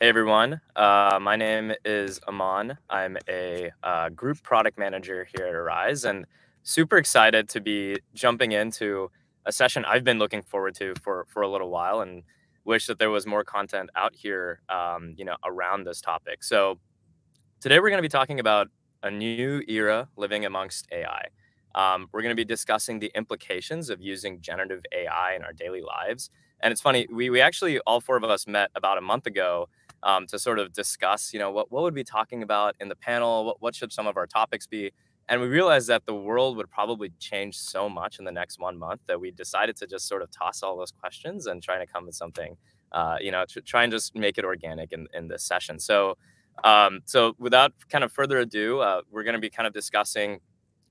Hey everyone, uh, my name is Aman. I'm a uh, group product manager here at Arize and super excited to be jumping into a session I've been looking forward to for, for a little while and wish that there was more content out here um, you know, around this topic. So today we're going to be talking about a new era living amongst AI. Um, we're going to be discussing the implications of using generative AI in our daily lives. And it's funny, we, we actually, all four of us met about a month ago um, to sort of discuss, you know, what, what would we be talking about in the panel? What, what should some of our topics be? And we realized that the world would probably change so much in the next one month that we decided to just sort of toss all those questions and try to come with something, uh, you know, to try and just make it organic in, in this session. So, um, so without kind of further ado, uh, we're going to be kind of discussing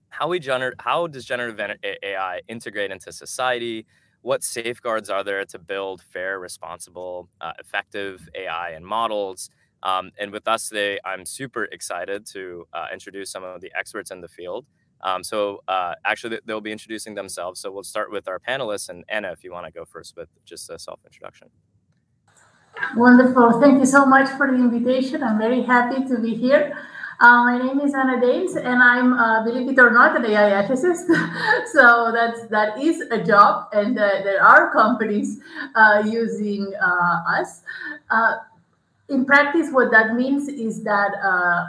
how we gener- how does generative AI integrate into society? What safeguards are there to build fair, responsible, uh, effective AI and models? Um, and with us today, I'm super excited to uh, introduce some of the experts in the field. Um, so uh, actually, they'll be introducing themselves. So we'll start with our panelists. And Anna, if you want to go first with just a self-introduction. Wonderful. Thank you so much for the invitation. I'm very happy to be here. Uh, my name is Anna Danes, and I'm, uh, believe it or not, an AI ethicist. so that's that is a job, and uh, there are companies uh, using uh, us. Uh, in practice, what that means is that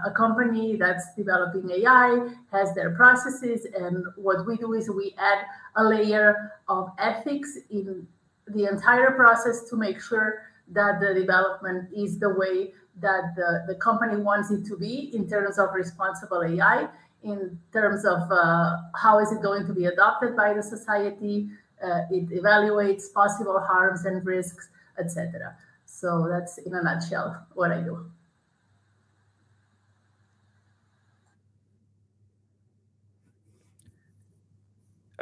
a company that's developing AI has their processes, and what we do is we add a layer of ethics in the entire process to make sure that the development is the way that the, the company wants it to be in terms of responsible AI, in terms of uh, how is it going to be adopted by the society. Uh, it evaluates possible harms and risks, etc. So that's in a nutshell what I do.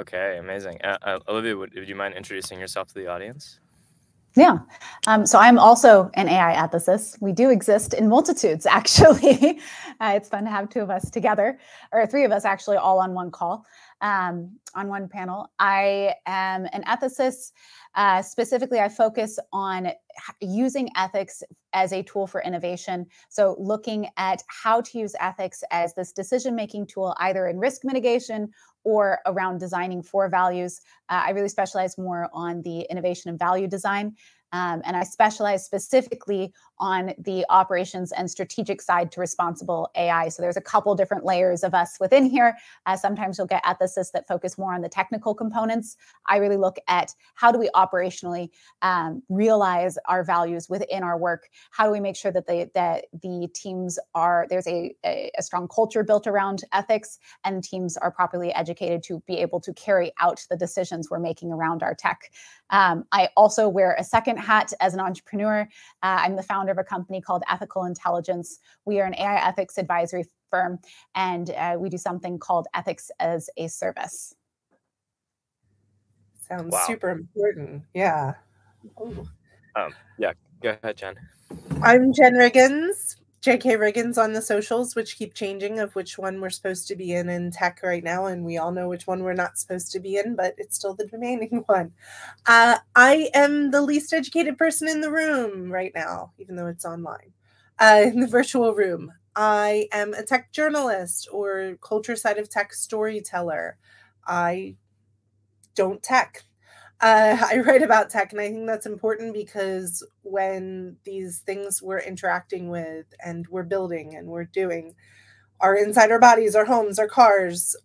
Okay, amazing. Uh, uh Olivia, would, would you mind introducing yourself to the audience? Yeah. Um, so I'm also an AI ethicist. We do exist in multitudes, actually. uh, it's fun to have two of us together, or three of us actually, all on one call, um, on one panel. I am an ethicist. Uh, specifically, I focus on using ethics as a tool for innovation. So, looking at how to use ethics as this decision making tool, either in risk mitigation or around designing for values. Uh, I really specialize more on the innovation and value design. Um, and I specialize specifically on the operations and strategic side to responsible AI. So there's a couple different layers of us within here. Uh, sometimes you'll get ethicists that focus more on the technical components. I really look at how do we operationally um, realize our values within our work? How do we make sure that the that the teams are there's a, a, a strong culture built around ethics and teams are properly educated to be able to carry out the decisions we're making around our tech. Um, I also wear a second hat as an entrepreneur. Uh, I'm the founder of a company called Ethical Intelligence. We are an AI ethics advisory firm, and uh, we do something called ethics as a service. Sounds wow. super important. Yeah. Um, yeah, go ahead, Jen. I'm Jen Riggins, JK Riggins on the socials, which keep changing of which one we're supposed to be in in tech right now. And we all know which one we're not supposed to be in, but it's still the remaining one. Uh, I am the least educated person in the room right now, even though it's online, uh, in the virtual room. I am a tech journalist or culture side of tech storyteller. I don't tech uh, I write about tech, and I think that's important because when these things we're interacting with and we're building and we're doing are inside our bodies, our homes, our cars,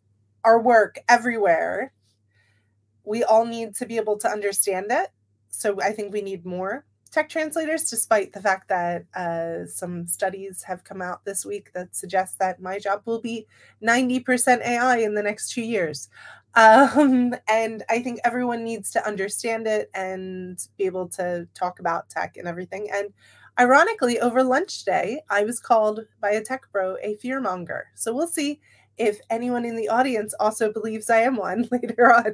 our work, everywhere, we all need to be able to understand it. So I think we need more tech translators, despite the fact that uh, some studies have come out this week that suggest that my job will be 90% AI in the next two years. Um, and I think everyone needs to understand it and be able to talk about tech and everything. And ironically, over lunch day, I was called by a tech bro a fearmonger. So we'll see if anyone in the audience also believes I am one later on.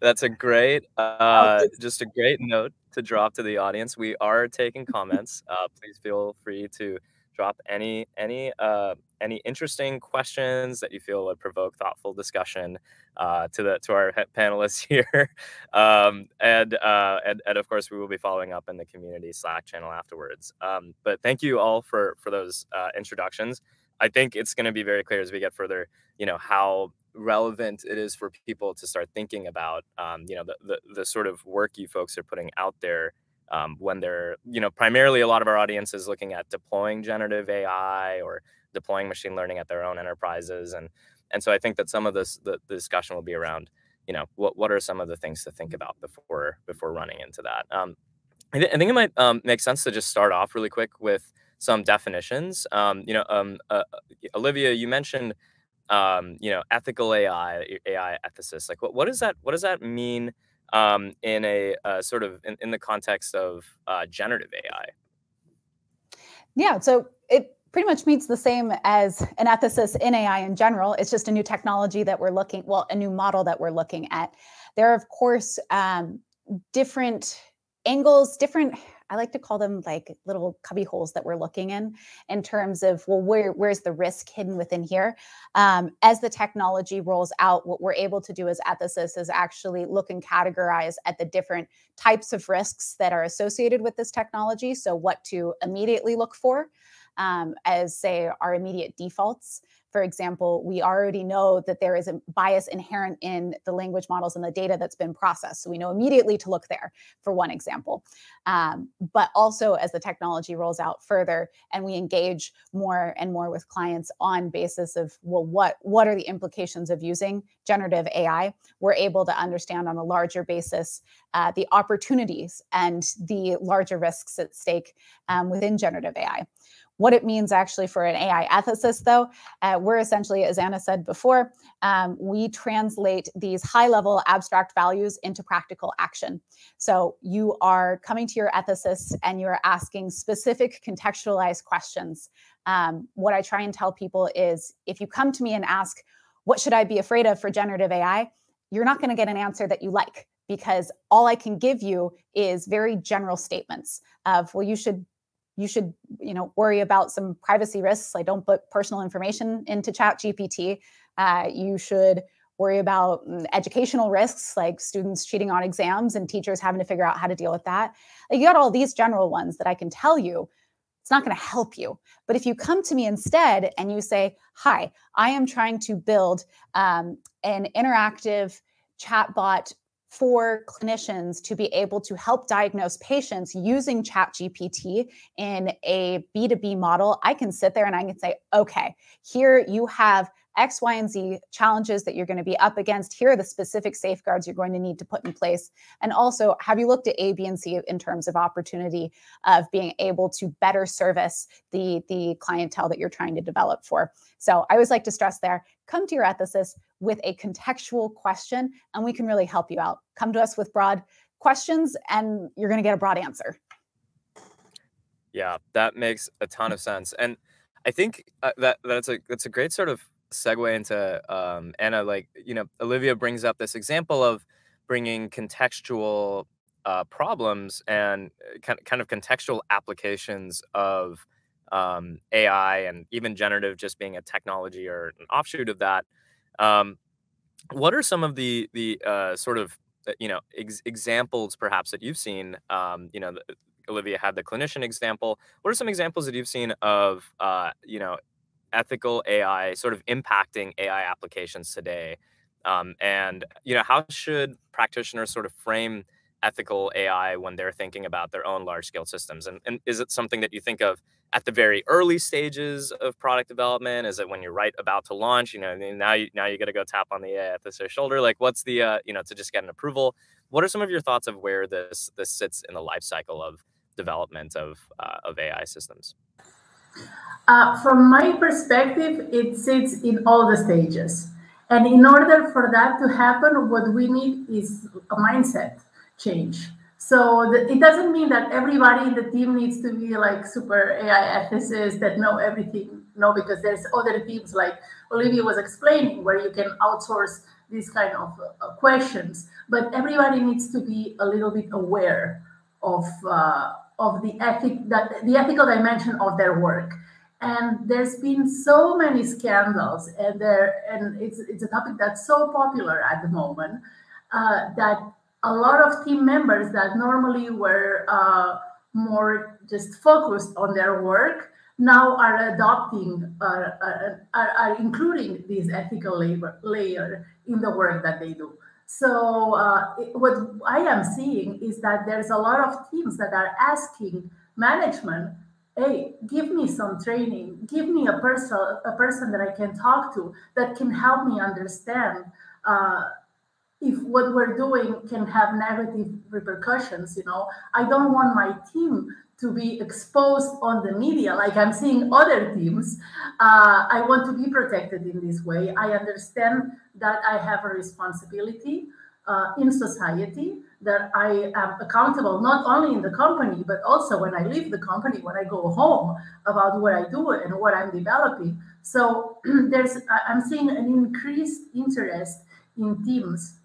That's a great, uh, just a great note to drop to the audience. We are taking comments. Uh, please feel free to drop any any uh, any interesting questions that you feel would provoke thoughtful discussion uh, to the to our panelists here, um, and, uh, and and of course we will be following up in the community Slack channel afterwards. Um, but thank you all for for those uh, introductions. I think it's going to be very clear as we get further, you know, how relevant it is for people to start thinking about, um, you know, the, the the sort of work you folks are putting out there um, when they're, you know, primarily a lot of our audience is looking at deploying generative AI or deploying machine learning at their own enterprises. And, and so I think that some of this, the, the discussion will be around, you know, what, what are some of the things to think about before, before running into that. Um, I, th- I, think it might um, make sense to just start off really quick with some definitions. Um, you know, um, uh, Olivia, you mentioned, um, you know, ethical AI, AI ethicists. Like, what, what does that, what does that mean? um, in a uh, sort of in, in, the context of uh, generative AI? Yeah, so it pretty much means the same as an ethicist in AI in general. It's just a new technology that we're looking, well, a new model that we're looking at. There are, of course, um, different angles, different I like to call them like little cubby holes that we're looking in, in terms of, well, where, where's the risk hidden within here? Um, as the technology rolls out, what we're able to do as ethicists is actually look and categorize at the different types of risks that are associated with this technology. So, what to immediately look for um, as, say, our immediate defaults for example, we already know that there is a bias inherent in the language models and the data that's been processed. So we know immediately to look there, for one example. Um, but also as the technology rolls out further and we engage more and more with clients on basis of, well, what, what are the implications of using generative AI? We're able to understand on a larger basis uh, the opportunities and the larger risks at stake um, within generative AI. What it means actually for an AI ethicist, though, uh, we're essentially, as Anna said before, um, we translate these high level abstract values into practical action. So you are coming to your ethicist and you're asking specific contextualized questions. Um, what I try and tell people is if you come to me and ask, what should I be afraid of for generative AI? You're not going to get an answer that you like because all I can give you is very general statements of, well, you should you should you know worry about some privacy risks like don't put personal information into chat gpt uh, you should worry about mm, educational risks like students cheating on exams and teachers having to figure out how to deal with that. Like you got all these general ones that i can tell you it's not going to help you. But if you come to me instead and you say hi i am trying to build um, an interactive chatbot for clinicians to be able to help diagnose patients using ChatGPT in a B2B model, I can sit there and I can say, okay, here you have X, Y, and Z challenges that you're going to be up against. Here are the specific safeguards you're going to need to put in place. And also, have you looked at A, B, and C in terms of opportunity of being able to better service the, the clientele that you're trying to develop for? So I always like to stress there come to your ethicist with a contextual question, and we can really help you out. Come to us with broad questions, and you're going to get a broad answer. Yeah, that makes a ton of sense. And I think uh, that that's a that's a great sort of segue into um, Anna, like you know, Olivia brings up this example of bringing contextual uh, problems and uh, kind kind of contextual applications of um, AI and even generative just being a technology or an offshoot of that. Um, what are some of the the uh, sort of uh, you know ex- examples perhaps that you've seen? Um, you know, the, Olivia had the clinician example. What are some examples that you've seen of uh, you know ethical AI sort of impacting AI applications today? Um, and you know, how should practitioners sort of frame ethical AI when they're thinking about their own large scale systems? And, and is it something that you think of at the very early stages of product development? Is it when you're right about to launch? You know, now you now you got to go tap on the AI ethicist shoulder. Like, what's the uh, you know to just get an approval? What are some of your thoughts of where this this sits in the life cycle of development of uh, of AI systems? Uh, from my perspective, it sits in all the stages. And in order for that to happen, what we need is a mindset change. So the, it doesn't mean that everybody in the team needs to be like super AI ethicists that know everything. No, because there's other teams like Olivia was explaining where you can outsource these kind of uh, questions. But everybody needs to be a little bit aware of uh, of the ethic that the ethical dimension of their work And there's been so many scandals, and there, and it's it's a topic that's so popular at the moment uh, that a lot of team members that normally were uh, more just focused on their work now are adopting, uh, uh, are, are, including this ethical labor layer in the work that they do. So uh, what I am seeing is that there's a lot of teams that are asking management, "Hey, give me some training. Give me a person, a person that I can talk to that can help me understand." Uh, if what we're doing can have negative repercussions you know? I don't want my team to be exposed on the media like i'm seeing other teams. Uh, i want to be protected in this way. I understand that i have a responsibility uh, in society that i am accountable not only in the company but also when i leave the company when i go home about what i do and what i'm developing. So there's i'm seeing an increased interest in teams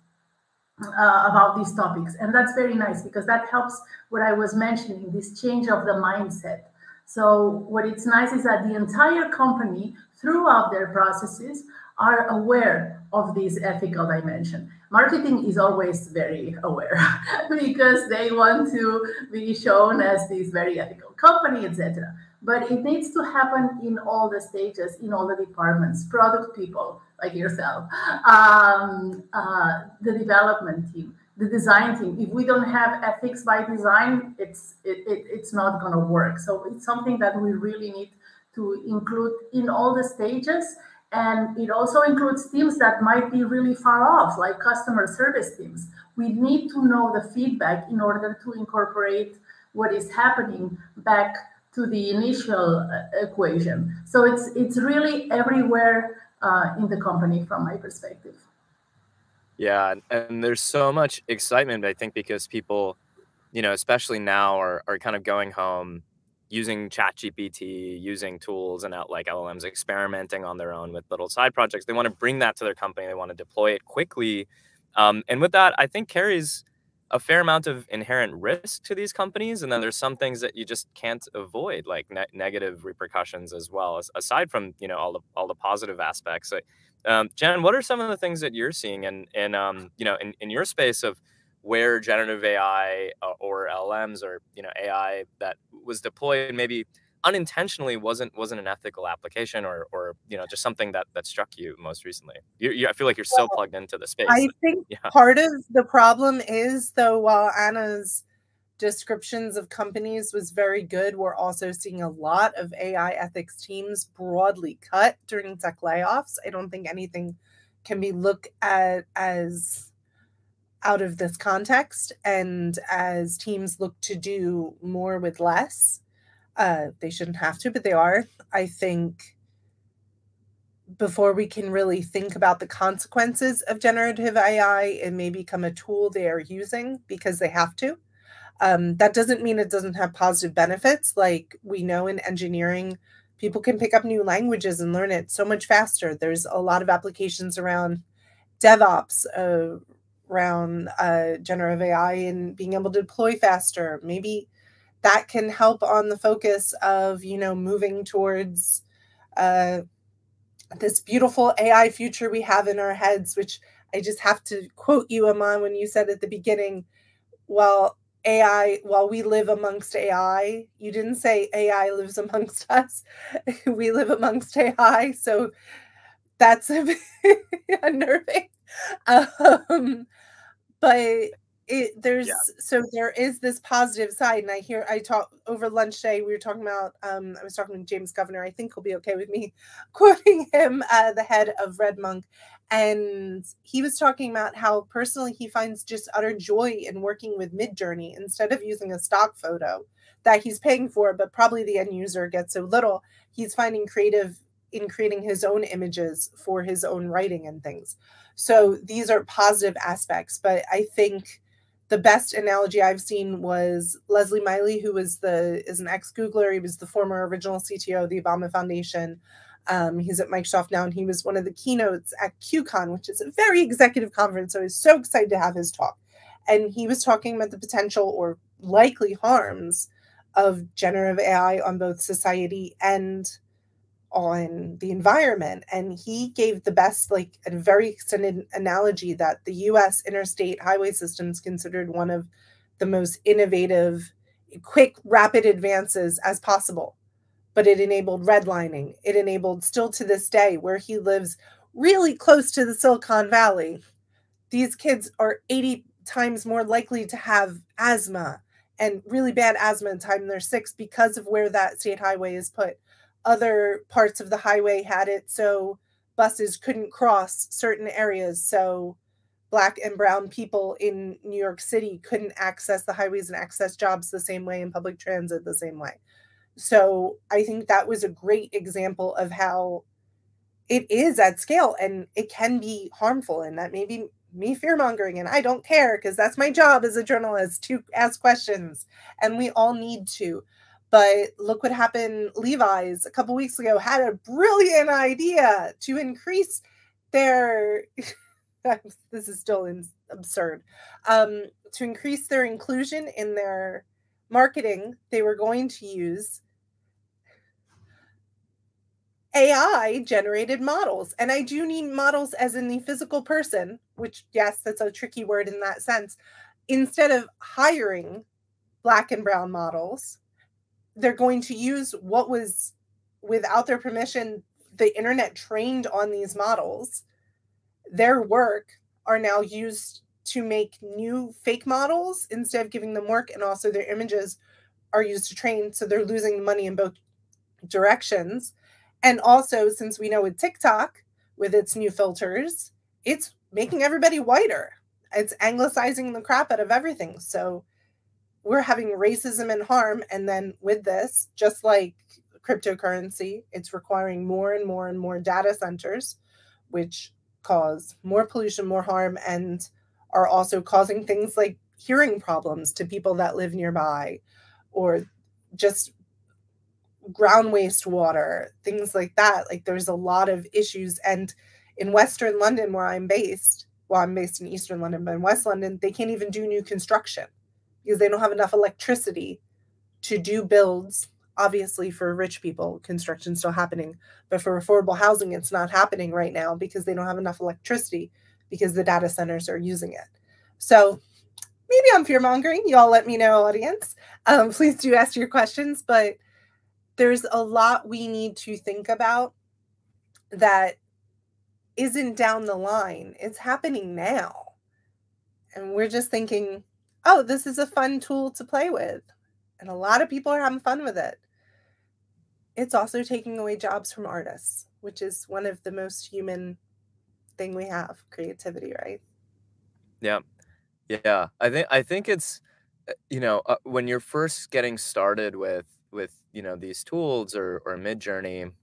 uh, about these topics. And that's very nice because that helps what I was mentioning this change of the mindset. So, what it's nice is that the entire company, throughout their processes, are aware of this ethical dimension. Marketing is always very aware because they want to be shown as this very ethical company, etc. But it needs to happen in all the stages, in all the departments, product people, like yourself, um, uh, the development team, the design team. If we don't have ethics by design, it's it, it it's not going to work. So it's something that we really need to include in all the stages. And it also includes teams that might be really far off, like customer service teams. We need to know the feedback in order to incorporate what is happening back to the initial uh, equation. So it's it's really everywhere uh, in the company from my perspective. Yeah, and there's so much excitement, I think, because people, you know, especially now are, are kind of going home using ChatGPT, using tools and out like LLMs, experimenting on their own with little side projects. They want to bring that to their company. They want to deploy it quickly. Um, and with that, I think carries a fair amount of inherent risk to these companies and then there's some things that you just can't avoid like ne- negative repercussions as well as, aside from you know all the all the positive aspects. Um, jen what are some of the things that you're seeing in in um, you know in, in your space of where generative ai uh, or lms or you know ai that was deployed maybe unintentionally wasn't wasn't an ethical application or or you know just something that that struck you most recently. You, you i feel like you're so plugged into the space. I think yeah. part of the problem is though while anna's descriptions of companies was very good we're also seeing a lot of ai ethics teams broadly cut during tech layoffs. I don't think anything can be looked at as out of this context and as teams look to do more with less uh, they shouldn't have to, but they are. I think before we can really think about the consequences of generative AI, it may become a tool they are using because they have to. Um, that doesn't mean it doesn't have positive benefits. Like we know in engineering, people can pick up new languages and learn it so much faster. There's a lot of applications around DevOps, uh, around uh, generative AI, and being able to deploy faster. Maybe that can help on the focus of you know moving towards uh, this beautiful AI future we have in our heads, which I just have to quote you, Aman, when you said at the beginning, well, AI, while we live amongst AI, you didn't say AI lives amongst us. we live amongst AI. So that's unnerving. Um, but it there's yeah. so there is this positive side and i hear i talk over lunch day we were talking about um i was talking to james governor i think he'll be okay with me quoting him uh, the head of RedMonk and he was talking about how personally he finds just utter joy in working with midjourney instead of using a stock photo that he's paying for but probably the end user gets so little he's finding creative in creating his own images for his own writing and things so these are positive aspects but i think the best analogy I've seen was Leslie Miley, who was the is an ex Googler. He was the former original CTO of the Obama Foundation. Um, he's at Microsoft now, and he was one of the keynotes at QCon, which is a very executive conference. So I was so excited to have his talk. And he was talking about the potential or likely harms of generative AI on both society and on the environment and he gave the best like a very extended analogy that the US interstate highway system is considered one of the most innovative quick rapid advances as possible. But it enabled redlining. It enabled still to this day where he lives really close to the Silicon Valley these kids are 80 times more likely to have asthma and really bad asthma in time they're 6 because of where that state highway is put other parts of the highway had it so buses couldn't cross certain areas so black and brown people in New York City couldn't access the highways and access jobs the same way and public transit the same way. So I think that was a great example of how it is at scale and it can be harmful and that may be me fear mongering and I don't care because that's my job as a journalist to ask questions and we all need to. But look what happened. Levi's a couple weeks ago had a brilliant idea to increase their. this is still in, absurd. Um, to increase their inclusion in their marketing, they were going to use AI generated models. And I do need models as in the physical person, which, yes, that's a tricky word in that sense. Instead of hiring black and brown models, they're going to use what was without their permission the internet trained on these models. Their work are now used to make new fake models instead of giving them work and also their images are used to train so they're losing money in both directions. And also since we know with tiktok with its new filters it's making everybody whiter. It's anglicizing the crap out of everything. So we're having racism and harm. And then with this, just like cryptocurrency, it's requiring more and more and more data centers, which cause more pollution, more harm, and are also causing things like hearing problems to people that live nearby or just ground wastewater, things like that. Like there's a lot of issues. And in Western London, where I'm based, well, I'm based in Eastern London, but in West London, they can't even do new construction because they don't have enough electricity to do builds. Obviously, for rich people, construction's still happening, but for affordable housing, it's not happening right now because they don't have enough electricity because the data centers are using it. So maybe I'm fear mongering. Y'all let me know, audience. Um, please do ask your questions, but there's a lot we need to think about that isn't down the line. It's happening now. And we're just thinking, oh, this is a fun tool to play with. And a lot of people are having fun with it. It's also taking away jobs from artists, which is one of the most human thing we have, creativity, right? Yeah. Yeah. I think I think it's uh, you know, uh, when you're first getting started with with, you know, these tools or or Midjourney,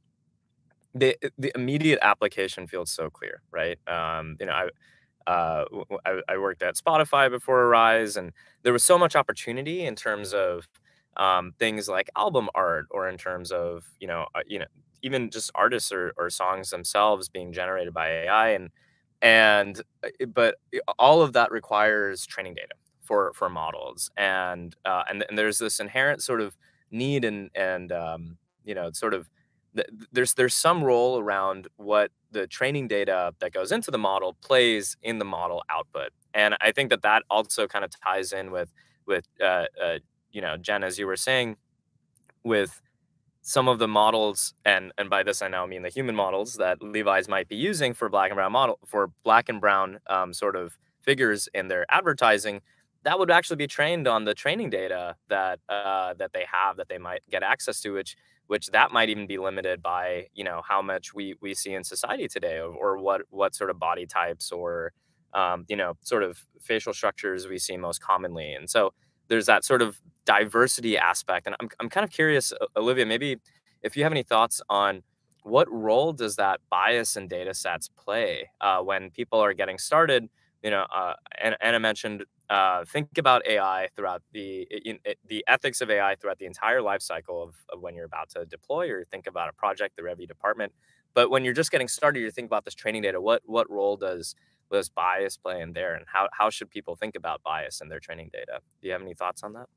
the the immediate application feels so clear, right? Um, you know, I uh, I, I, worked at Spotify before Arize, and there was so much opportunity in terms of um, things like album art, or in terms of you know, uh, you know, even just artists or, or songs themselves being generated by AI, and and uh, but all of that requires training data for for models, and uh, and and there's this inherent sort of need and and um, you know, sort of there's there's some role around what the training data that goes into the model plays in the model output. And i think that that also kind of ties in with with uh, uh, you know jen as you were saying with some of the models and and by this i now mean the human models that levi's might be using for black and brown model for black and brown um, sort of figures in their advertising that would actually be trained on the training data that uh, that they have that they might get access to which which that might even be limited by you know how much we we see in society today or, or what what sort of body types or um, you know sort of facial structures we see most commonly. And so there's that sort of diversity aspect. And i'm, I'm kind of curious olivia maybe if you have any thoughts on what role does that bias in data sets play uh, when people are getting started you know uh, anna mentioned uh, think about AI throughout the the ethics of AI throughout the entire life cycle of, of when you're about to deploy or think about a project, the Revy department. But when you're just getting started, you think about this training data. What what role does does bias play in there, and how how should people think about bias in their training data? Do you have any thoughts on that?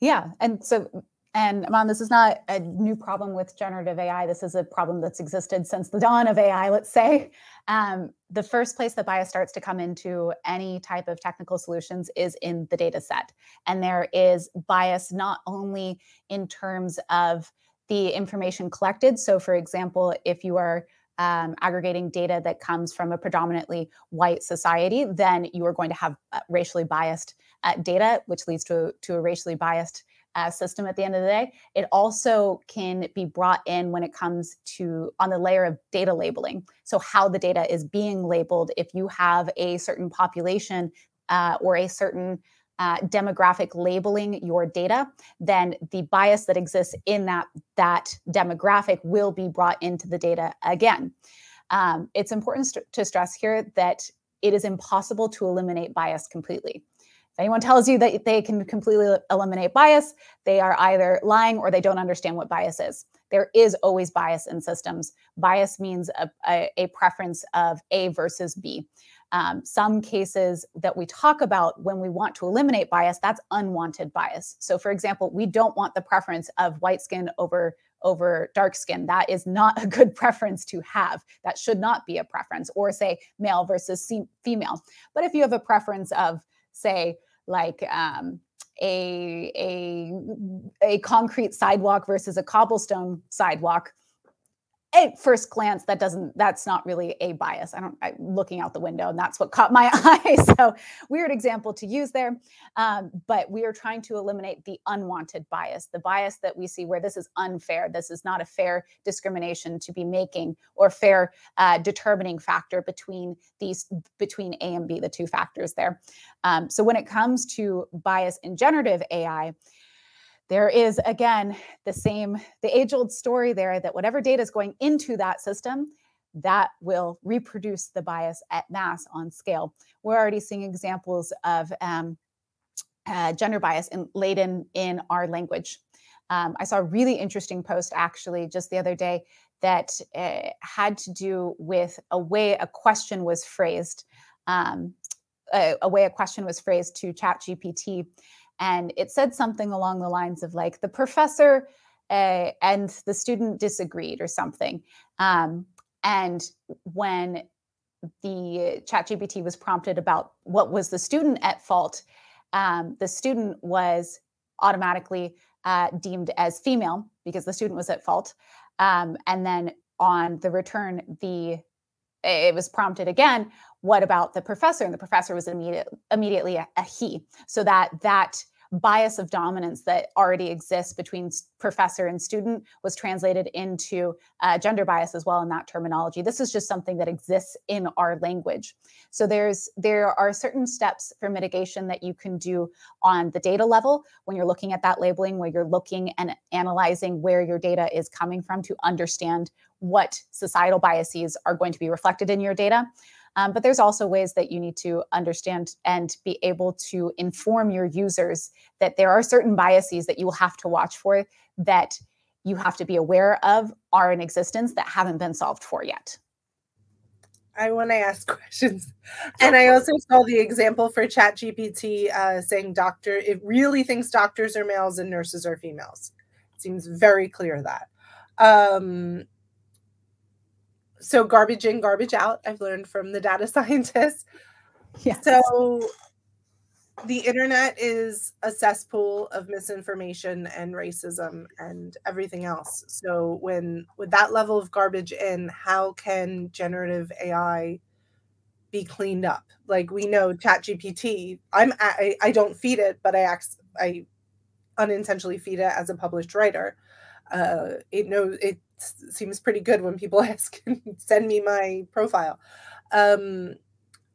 Yeah, and so And Aman, this is not a new problem with generative AI. This is a problem that's existed since the dawn of AI, let's say. Um, the first place that bias starts to come into any type of technical solutions is in the data set. And there is bias not only in terms of the information collected. So, for example, if you are um, aggregating data that comes from a predominantly white society, then you are going to have uh, racially biased uh, data, which leads to, to a racially biased uh, system at the end of the day. It also can be brought in when it comes to on the layer of data labeling. So, how the data is being labeled. If you have a certain population uh, or a certain uh, demographic labeling your data, then the bias that exists in that that demographic will be brought into the data again. Um, it's important st- to stress here that it is impossible to eliminate bias completely. If anyone tells you that they can completely eliminate bias, they are either lying or they don't understand what bias is. There is always bias in systems. Bias means a, a, a preference of A versus B. Um, some cases that we talk about when we want to eliminate bias, that's unwanted bias. So, for example, we don't want the preference of white skin over over dark skin. That is not a good preference to have. That should not be a preference, or say male versus female. But if you have a preference of, say, like um, a a a concrete sidewalk versus a cobblestone sidewalk, at first glance that doesn't that's not really a bias. I don't I'm looking out the window and that's what caught my eye. So weird example to use there. Um, but we are trying to eliminate the unwanted bias the bias that we see where this is unfair. This is not a fair discrimination to be making or fair uh, determining factor between these between a and b the two factors there. Um, so when it comes to bias in generative ai there is again the same the age old story there that whatever data is going into that system that will reproduce the bias at mass on scale. We're already seeing examples of um, uh, gender bias in, laid in in our language. Um, i saw a really interesting post actually just the other day that uh, had to do with a way a question was phrased um, a, a way a question was phrased to chat gpt and it said something along the lines of like the professor uh, and the student disagreed or something. Um, and when the chat gpt was prompted about what was the student at fault um, the student was automatically uh, deemed as female because the student was at fault. Um, and then on the return the it was prompted again what about the professor? And the professor was immediate, immediately a, a he. So that that bias of dominance that already exists between professor and student was translated into uh, gender bias as well in that terminology this is just something that exists in our language so there's there are certain steps for mitigation that you can do on the data level when you're looking at that labeling where you're looking and analyzing where your data is coming from to understand what societal biases are going to be reflected in your data. Um, but there's also ways that you need to understand and be able to inform your users that there are certain biases that you will have to watch for that you have to be aware of are in existence that haven't been solved for yet. I want to ask questions. And I also saw the example for ChatGPT uh, saying doctor, it really thinks doctors are males and nurses are females. It seems very clear that. Um, so garbage in, garbage out. I've learned from the data scientists. Yeah. So the internet is a cesspool of misinformation and racism and everything else. So when with that level of garbage in, how can generative AI be cleaned up? Like we know ChatGPT, I'm I, I don't feed it, but I act, I unintentionally feed it as a published writer. Uh, it knows it seems pretty good when people ask send me my profile. Um,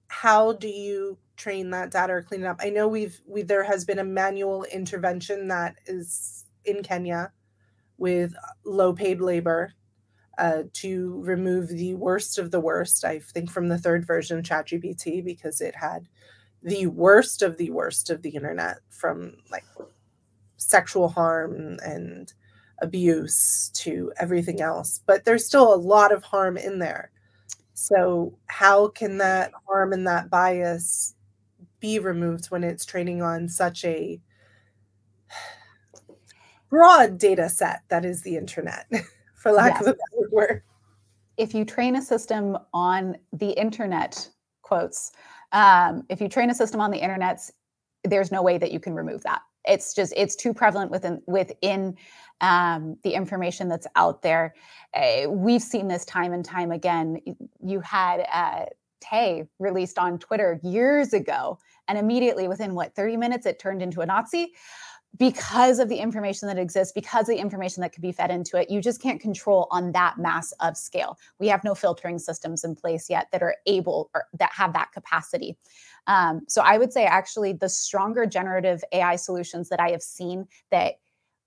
how do you train that data or clean it up? I know we've we there has been a manual intervention that is in kenya with low paid labor uh, to remove the worst of the worst i think from the third version of chatgpt because it had the worst of the worst of the internet from like sexual harm and abuse to everything else, but there's still a lot of harm in there. So, how can that harm and that bias be removed when it's training on such a broad data set that is the internet, for lack yes. of a better word. If you train a system on the internet, quotes, um, if you train a system on the internet, there's no way that you can remove that. It's just it's too prevalent within within um, the information that's out there. Uh, we've seen this time and time again. You had uh, Tay released on Twitter years ago, and immediately within what 30 minutes, it turned into a Nazi because of the information that exists, because of the information that could be fed into it, you just can't control on that mass of scale. We have no filtering systems in place yet that are able or that have that capacity. Um, so I would say actually the stronger generative AI solutions that I have seen that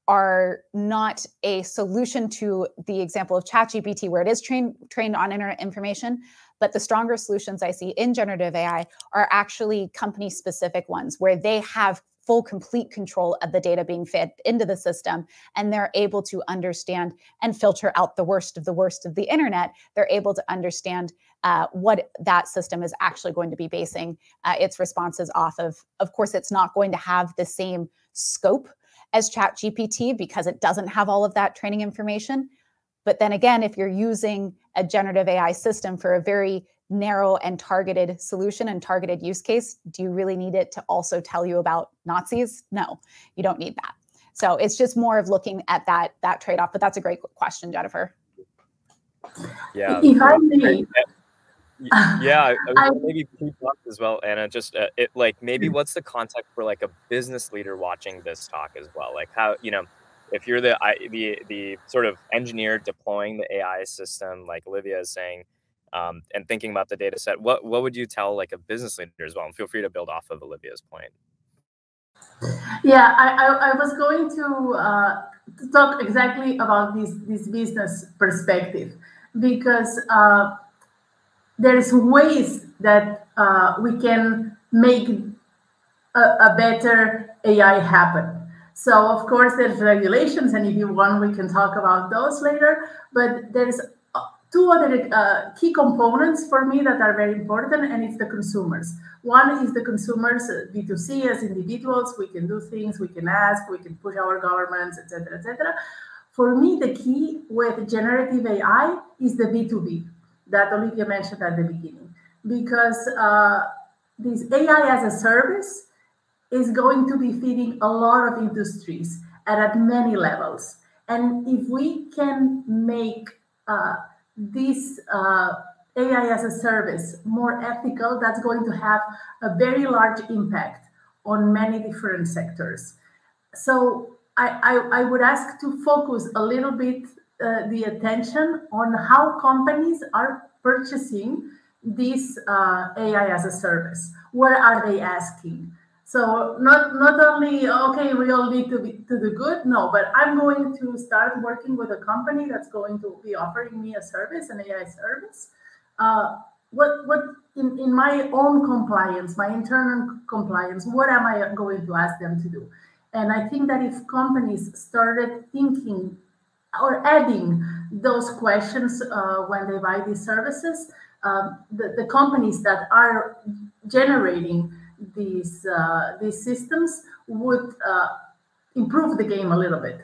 are not a solution to the example of ChatGPT, where it is trained trained on internet information, but the stronger solutions I see in generative AI are actually company specific ones where they have full complete control of the data being fed into the system and they're able to understand and filter out the worst of the worst of the internet. They're able to understand uh, what that system is actually going to be basing uh, its responses off of. Of course it's not going to have the same scope as chat gpt because it doesn't have all of that training information. But then again if you're using a generative ai system for a very narrow and targeted solution and targeted use case, do you really need it to also tell you about Nazis? No, you don't need that. So it's just more of looking at that that trade-off. But that's a great question, Jennifer. Yeah. If I may. yeah, I, maybe as well, Anna. Just uh, it like maybe mm. what's the context for like a business leader watching this talk as well? Like how you know if you're the I, the the sort of engineer deploying the AI system, like Olivia is saying, um, and thinking about the data set, what what would you tell like a business leader as well? And feel free to build off of Olivia's point. Yeah, I, I, I was going to, uh, talk exactly about this this business perspective because uh, there's ways that uh, we can make a, a better AI happen. So of course there's regulations, and if you want, we can talk about those later. But there's two other uh, key components for me that are very important, and it's the consumers. One is the consumers, uh, B2C as individuals. We can do things, we can ask, we can push our governments, etc., etc. For me, the key with generative AI is the B2B that Olivia mentioned at the beginning, because uh, this AI as a service is going to be feeding a lot of industries and at many levels. And if we can make uh, this uh, AI as a service more ethical, that's going to have a very large impact on many different sectors. So I, I, I would ask to focus a little bit uh, the attention on how companies are purchasing this uh, AI as a service. What are they asking? So not not only okay, we all need to be to do good. No, but I'm going to start working with a company that's going to be offering me a service, an AI service. Uh, what what in, in my own compliance, my internal compliance, what am I going to ask them to do? And I think that if companies started thinking or adding those questions uh, when they buy these services, uh, the, the companies that are generating these uh, these systems would uh, improve the game a little bit.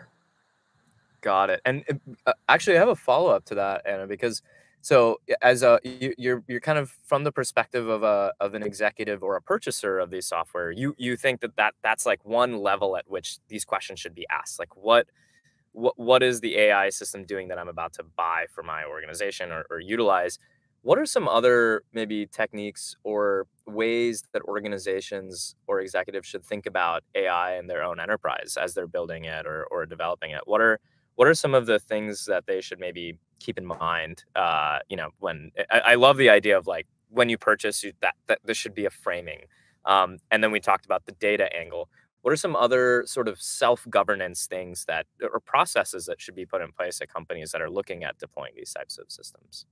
Got it. And uh, actually, I have a follow up to that, Anna, because so as a you, you're you're kind of from the perspective of a of an executive or a purchaser of these software, you you think that that that's like one level at which these questions should be asked. Like what what what is the AI system doing that I'm about to buy for my organization or, or utilize? What are some other maybe techniques or ways that organizations or executives should think about AI in their own enterprise as they're building it or, or developing it? What are what are some of the things that they should maybe keep in mind? Uh, you know, when I, I, love the idea of like when you purchase you, that that this should be a framing. Um, and then we talked about the data angle. What are some other sort of self governance things that or processes that should be put in place at companies that are looking at deploying these types of systems?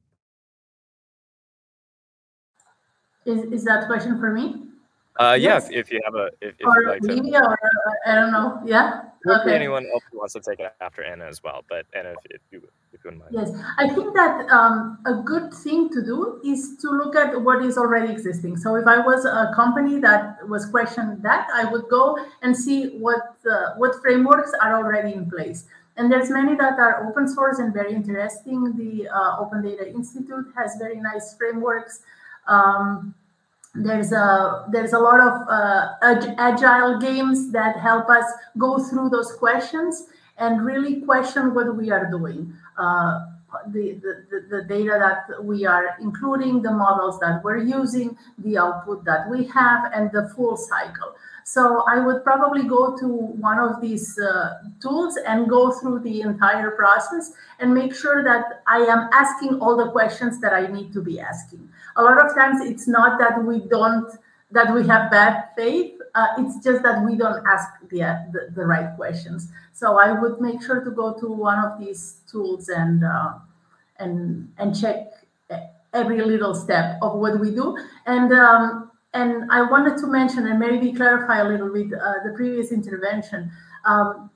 Is, is that question for me? Uh, yes. yeah, if, if, you have a, if, if or like to. or I don't know. Yeah. Okay. Anyone else who wants to take it after Anna as well, but Anna, if, if you if you wouldn't mind. Yes, I think that um, a good thing to do is to look at what is already existing. So if I was a company that was questioned that, I would go and see what uh, what frameworks are already in place. And there's many that are open source and very interesting. The uh, Open Data Institute has very nice frameworks. Um, there's a there's a lot of uh, agile games that help us go through those questions and really question what we are doing. Uh, the, the, the data that we are including, the models that we're using, the output that we have, and the full cycle. So I would probably go to one of these uh, tools and go through the entire process and make sure that I am asking all the questions that I need to be asking. A lot of times it's not that we don't, that we have bad faith. Uh, it's just that we don't ask the, the, the, right questions. So I would make sure to go to one of these tools and uh, and and check every little step of what we do. And um, and I wanted to mention and maybe clarify a little bit uh, the previous intervention. Um,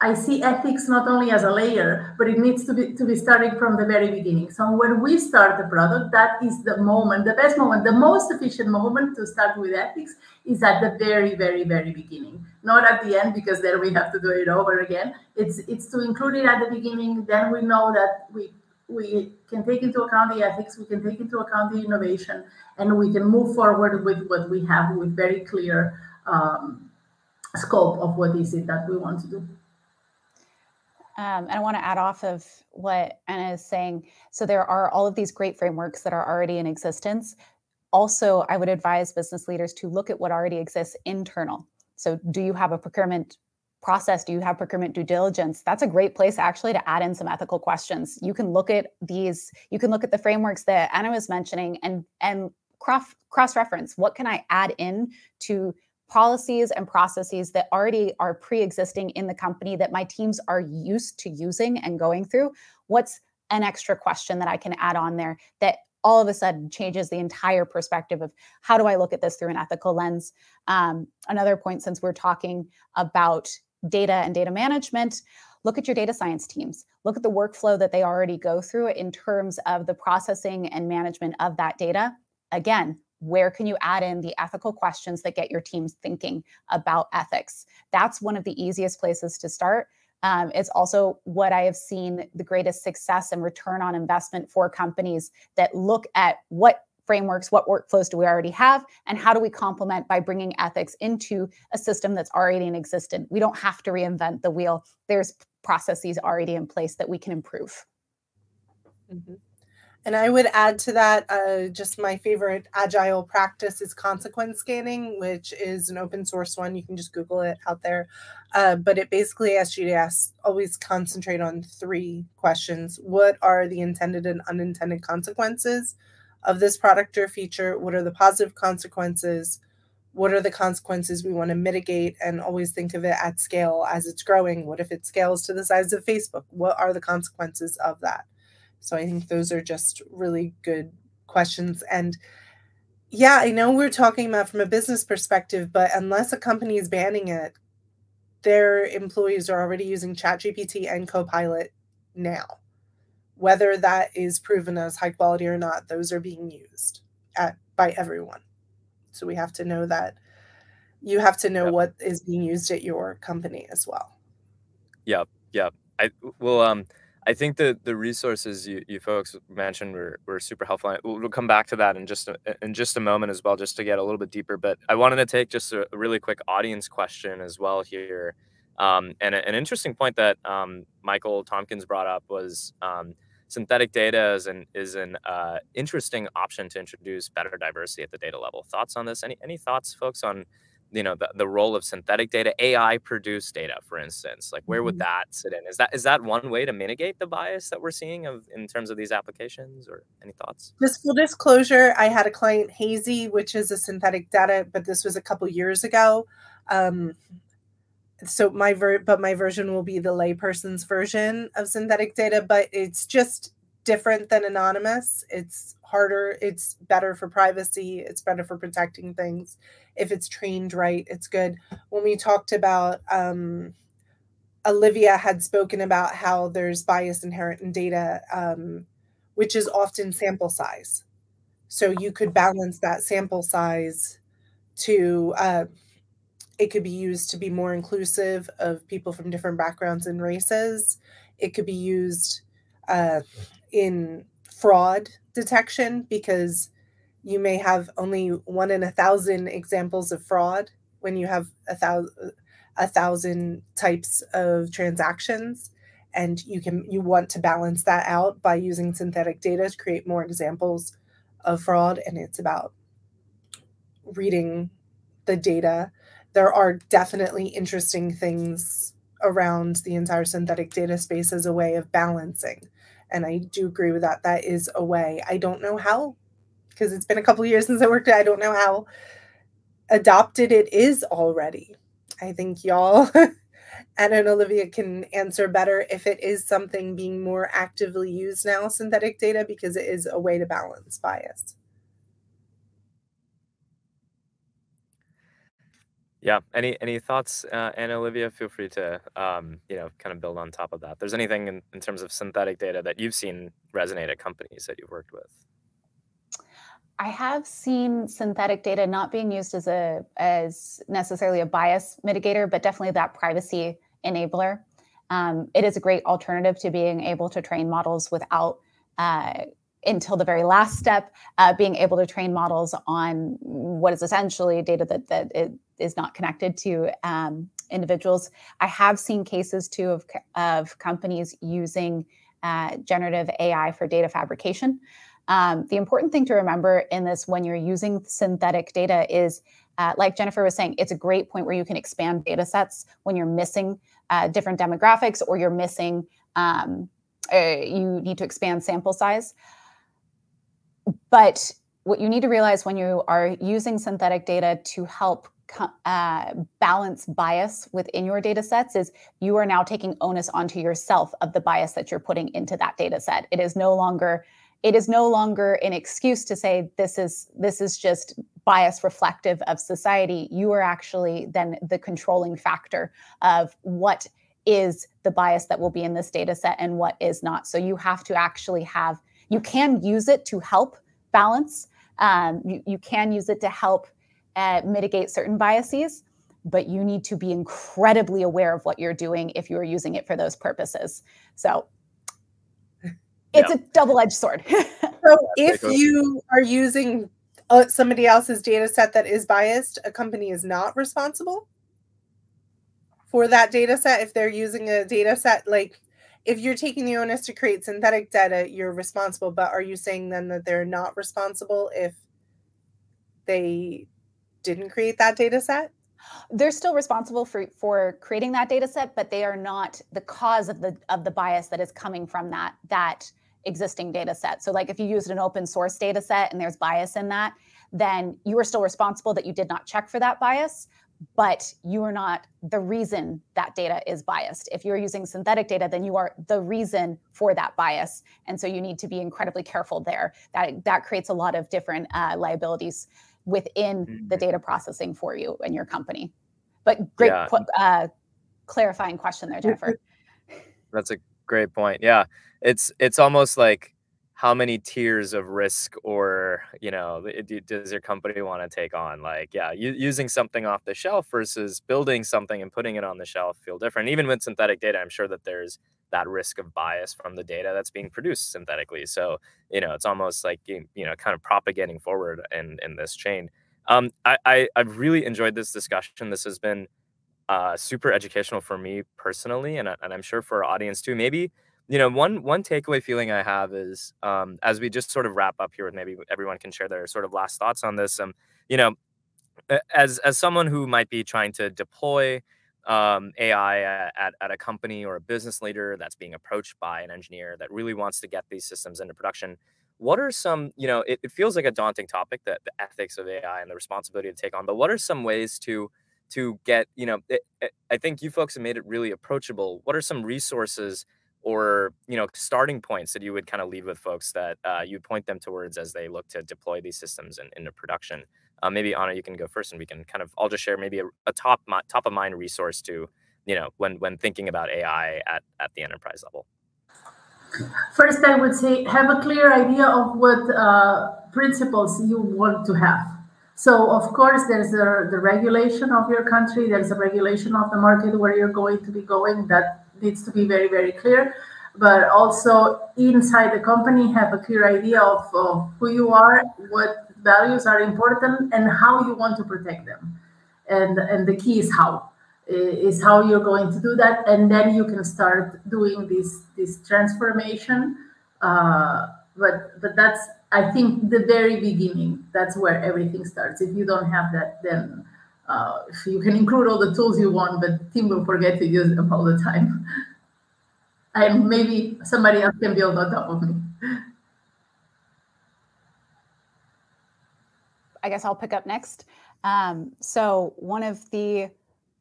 I see ethics not only as a layer, but it needs to be to be starting from the very beginning. So when we start the product, that is the moment, the best moment, the most efficient moment to start with ethics is at the very, very, very beginning, not at the end because then we have to do it over again. It's it's to include it at the beginning. Then we know that we we can take into account the ethics, we can take into account the innovation, and we can move forward with what we have with very clear um, scope of what is it that we want to do. Um, and I want to add off of what Anna is saying. So there are all of these great frameworks that are already in existence. Also, I would advise business leaders to look at what already exists internal. So, do you have a procurement process? Do you have procurement due diligence? That's a great place actually to add in some ethical questions. You can look at these. You can look at the frameworks that Anna was mentioning and and cross reference. What can I add in to policies and processes that already are pre-existing in the company that my teams are used to using and going through? What's an extra question that i can add on there that all of a sudden changes the entire perspective of how do i look at this through an ethical lens? Um, another point since we're talking about data and data management look at your data science teams. Look at the workflow that they already go through in terms of the processing and management of that data again where can you add in the ethical questions that get your teams thinking about ethics? That's one of the easiest places to start. Um, it's also what I have seen the greatest success and return on investment for companies that look at what frameworks, what workflows do we already have, and how do we complement by bringing ethics into a system that's already in existence. We don't have to reinvent the wheel. There's processes already in place that we can improve. Mm-hmm. And I would add to that uh, just my favorite agile practice is consequence scanning, which is an open source one. You can just Google it out there. Uh, but it basically asks you to ask, always concentrate on three questions What are the intended and unintended consequences of this product or feature? What are the positive consequences? What are the consequences we want to mitigate? And always think of it at scale as it's growing. What if it scales to the size of Facebook? What are the consequences of that? So I think those are just really good questions. And yeah, I know we're talking about from a business perspective, but unless a company is banning it, their employees are already using ChatGPT and Copilot now. Whether that is proven as high quality or not, those are being used at by everyone. So we have to know that you have to know yep. what is being used at your company as well. Yep, yep. I will um I think that the resources you, you folks mentioned were, were super helpful. We'll, we'll come back to that in just a, in just a moment as well, just to get a little bit deeper. But I wanted to take just a, really quick audience question as well here. Um, and a, an interesting point that um, Michael Tompkins brought up was um, synthetic data is an is an uh, interesting option to introduce better diversity at the data level. Thoughts on this? Any any thoughts, folks, on you know the, the role of synthetic data ai produced data for instance like where would mm-hmm. that sit in? Is that is that one way to mitigate the bias that we're seeing of in terms of these applications or any thoughts? Just full disclosure i had a client hazy which is a synthetic data but this was a couple years ago. Um, so my ver but my version will be the layperson's version of synthetic data but it's just different than anonymous. It's harder it's better for privacy it's better for protecting things if it's trained right, it's good. When we talked about um, Olivia had spoken about how there's bias inherent in data, um, which is often sample size. So you could balance that sample size to, uh, it could be used to be more inclusive of people from different backgrounds and races. It could be used uh, in fraud detection because you may have only one in a thousand examples of fraud when you have a thousand a thousand types of transactions. And you can you want to balance that out by using synthetic data to create more examples of fraud. And it's about reading the data. There are definitely interesting things around the entire synthetic data space as a way of balancing. And i do agree with that. That is a way. I don't know how because it's been a couple of years since i worked it i don't know how adopted it is already I think y'all Anna and Olivia can answer better if it is something being more actively used now, synthetic data, because it is a way to balance bias. Yeah. Any any thoughts, uh, Anna Olivia? Feel free to um, you know kind of build on top of that. There's anything in, in terms of synthetic data that you've seen resonate at companies that you've worked with? I have seen synthetic data not being used as a as necessarily a bias mitigator, but definitely that privacy enabler. Um, it is a great alternative to being able to train models without uh, until the very last step, uh, being able to train models on what is essentially data that that is not connected to um, individuals. I have seen cases too of of companies using uh, generative AI for data fabrication. Um, the important thing to remember in this when you're using synthetic data is, uh, like Jennifer was saying, it's a great point where you can expand data sets when you're missing uh, different demographics or you're missing, um, uh, you need to expand sample size. But what you need to realize when you are using synthetic data to help uh, balance bias within your data sets is you are now taking onus onto yourself of the bias that you're putting into that data set. It is no longer it is no longer an excuse to say this is this is just bias reflective of society. You are actually then the controlling factor of what is the bias that will be in this data set and what is not. So you have to actually have you can use it to help balance. Um, you, you can use it to help uh, mitigate certain biases but you need to be incredibly aware of what you're doing if you are using it for those purposes. So it's yeah. a double-edged sword. so if you are using uh, somebody else's data set that is biased, a company is not responsible for that data set. If they're using a data set like if you're taking the onus to create synthetic data, you're responsible. But are you saying then that they're not responsible if they didn't create that data set? they're still responsible for for creating that data set but they are not the cause of the of the bias that is coming from that that existing data set. So like if you used an open source data set and there's bias in that, then you are still responsible that you did not check for that bias, but you are not the reason that data is biased. If you're using synthetic data, then you are the reason for that bias. And so you need to be incredibly careful there. That, that creates a lot of different uh, liabilities within mm-hmm. the data processing for you and your company. But great yeah. uh, clarifying question there, Jennifer. That's a great point. Yeah it's it's almost like how many tiers of risk or you know does your company want to take on? Like yeah using something off the shelf versus building something and putting it on the shelf feel different. Even with synthetic data i'm sure that there's that risk of bias from the data that's being produced synthetically. So you know it's almost like you know kind of propagating forward in in this chain. Um i, I i've really enjoyed this discussion. This has been uh super educational for me personally and, and i'm sure for our audience too. Maybe you know one one takeaway feeling i have is um, as we just sort of wrap up here with maybe everyone can share their sort of last thoughts on this um you know as as someone who might be trying to deploy um, AI at, at a company or a business leader that's being approached by an engineer that really wants to get these systems into production, what are some, you know, it, it feels like a daunting topic, that the ethics of AI and the responsibility to take on, but what are some ways to to get, you know, it, it, I think you folks have made it really approachable. What are some resources or you know starting points that you would kind of leave with folks that uh, you point them towards as they look to deploy these systems in, into production uh, maybe anna you can go first and we can kind of i'll just share maybe a, a top top of mind resource to you know, when when thinking about AI at at the enterprise level? First, I would say have a clear idea of what uh, principles you want to have. So, of course, there's the, the regulation of your country, there's a regulation of the market where you're going to be going that needs to be very, very clear. But also inside the company, have a clear idea of, of who you are, what values are important, and how you want to protect them. And, and the key is how is how you're going to do that and then you can start doing this this transformation uh, but but that's i think the very beginning that's where everything starts if you don't have that then uh, you can include all the tools you want but team will forget to use them all the time and maybe somebody else can build on top of me i guess i'll pick up next um, so one of the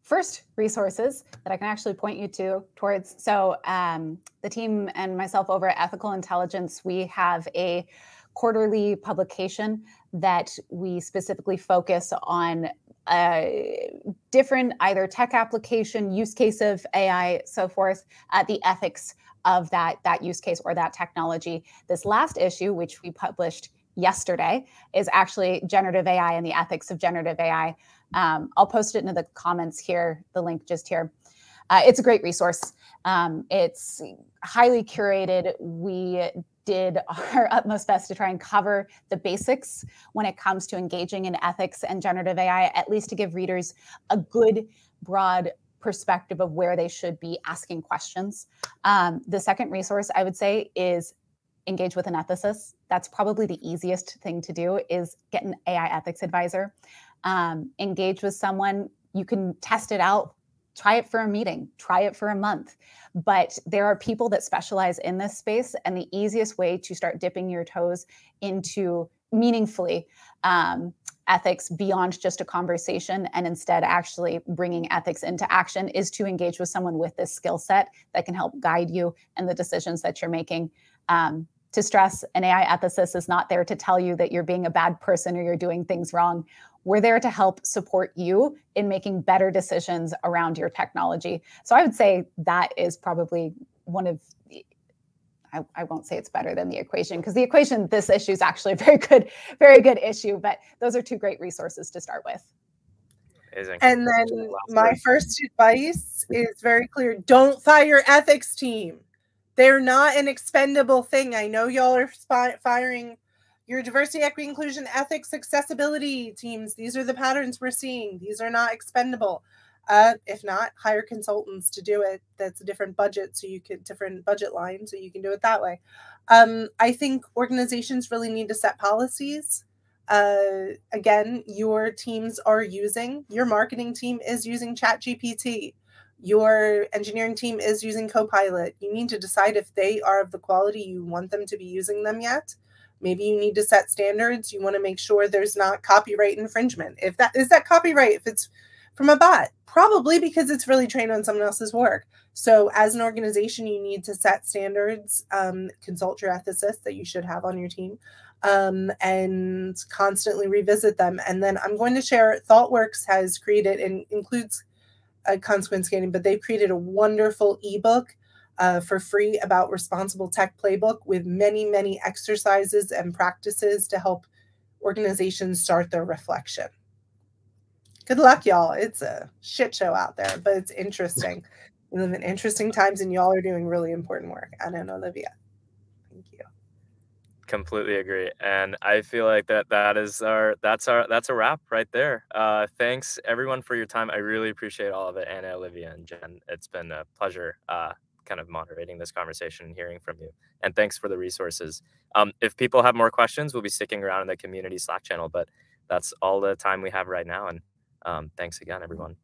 first resources that I can actually point you to towards. So um, the team and myself over at Ethical Intelligence, we have a quarterly publication that we specifically focus on uh, different either tech application, use case of AI, so forth, uh, the ethics of that that use case or that technology. This last issue, which we published yesterday, is actually generative AI and the ethics of generative AI. Um, I'll post it into the comments here, the link just here. Uh, it's a great resource. Um, it's highly curated. We did our utmost best to try and cover the basics when it comes to engaging in ethics and generative AI, at least to give readers a good, broad perspective of where they should be asking questions. Um, the second resource I would say is engage with an ethicist. That's probably the easiest thing to do is get an AI ethics advisor um, engage with someone. You can test it out, try it for a meeting, try it for a month. But there are people that specialize in this space, and the easiest way to start dipping your toes into meaningfully um, ethics beyond just a conversation and instead actually bringing ethics into action is to engage with someone with this skill set that can help guide you and the decisions that you're making. Um, to stress, an AI ethicist is not there to tell you that you're being a bad person or you're doing things wrong we're there to help support you in making better decisions around your technology. So I would say that is probably one of I, I, won't say it's better than the equation because the equation, this issue is actually a very good, very good issue. But those are two great resources to start with. Amazing. And then my first advice is very clear: don't fire ethics team. They're not an expendable thing. I know y'all are firing your diversity, equity, inclusion, ethics, accessibility teams. These are the patterns we're seeing. These are not expendable. Uh, if not, hire consultants to do it. That's a different budget, so you can different budget line, so you can do it that way. Um, I think organizations really need to set policies. Uh, again, your teams are using your marketing team is using Chat GPT. Your engineering team is using Copilot. You need to decide if they are of the quality you want them to be using them yet. Maybe you need to set standards. You want to make sure there's not copyright infringement. If that is that copyright if it's from a bot? Probably because it's really trained on someone else's work. So as an organization you need to set standards um, consult your ethicist that you should have on your team um, and constantly revisit them. And then i'm going to share thoughtworks has created and includes a consequence scanning but they've created a wonderful ebook uh, for free about responsible tech playbook with many many exercises and practices to help organizations start their reflection. Good luck y'all. It's a shit show out there but it's interesting. We live in interesting times and y'all are doing really important work. I know olivia completely agree and i feel like that that is our that's our that's a wrap right there uh thanks everyone for your time i really appreciate all of it anna olivia and jen it's been a pleasure uh kind of moderating this conversation and hearing from you. And thanks for the resources. Um, if people have more questions, we'll be sticking around in the community Slack channel, but that's all the time we have right now. And um, thanks again, everyone.